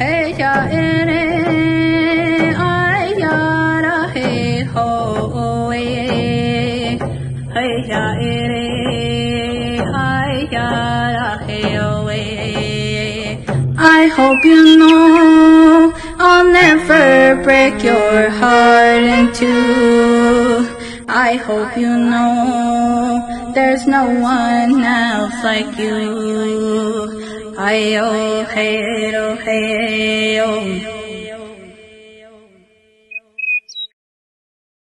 Hey ya ya ho. Hey ya ya. I hope you know I'll never break your heart in two. I hope you know there's no one else like you. I oh hey oh hey oh.